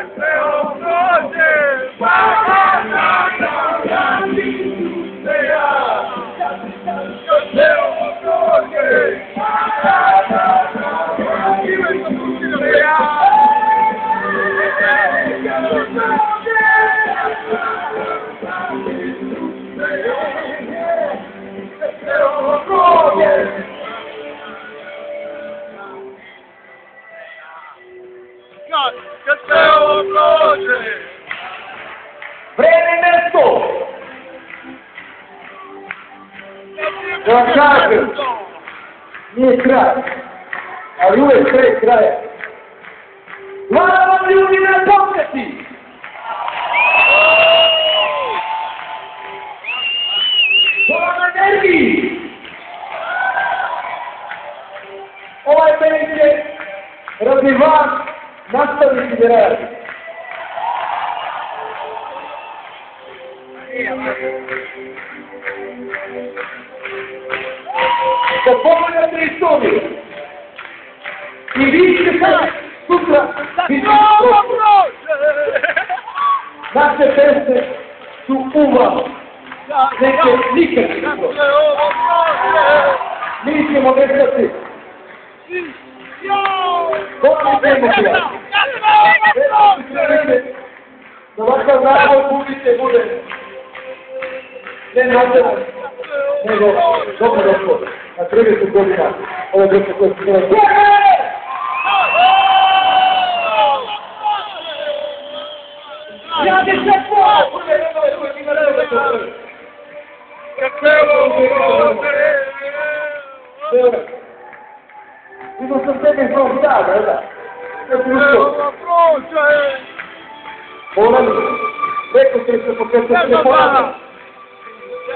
Yes, sir. Castello Croce! Vreme i mesto! Završavaju. Nije kraj. Ali uvek kraj kraja. Hvala vam ljudi na pokreti! Hvala na energiji! Ovaj meni će radi Basta desiderare. По поводу этой истории. И видите, как с утра наши тесты с ума. Neke nikad nismo. Mi ćemo nestati. Jo! Da ovakav narod publike bude ne nego dobro došlo. Na 30 godina ove djece koje su bila E você teve bronzeada, né? Eu pronto, aí. Morando. Vem com você, porque você tem fora.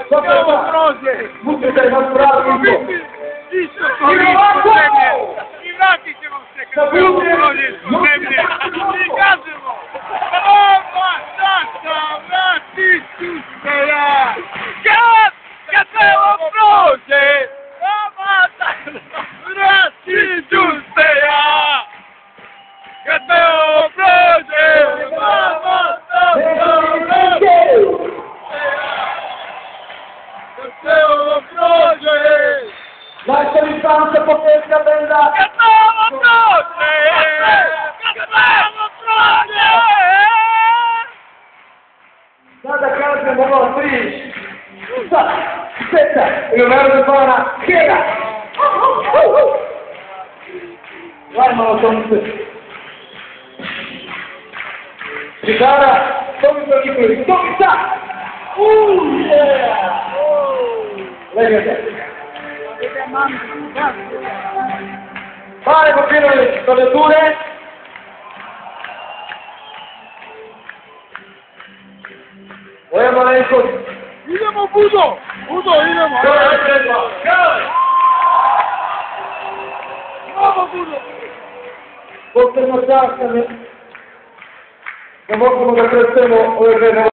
Só que eu bronze. É Muito bem, vamos pra lá, Isso, eu isso, isso. É e lá, que você quer. Tá Nastavi sam se početka benda. Kad se ovo prođe! Kad se ovo prođe! Sada kažem ovo tri. Sad, seta, ili narodna zvana, hera. Daj malo tomu se. Čigara, Tomica Nikolić, Tomica! Uuu, yeah! Legenda. Pare Popinović, klavijature. Ovo je malenkost. Idemo Budo! Budo, idemo! To je treba. Gaj! Bravo Budo! Posebno čast da me da možemo da predstavimo ove dve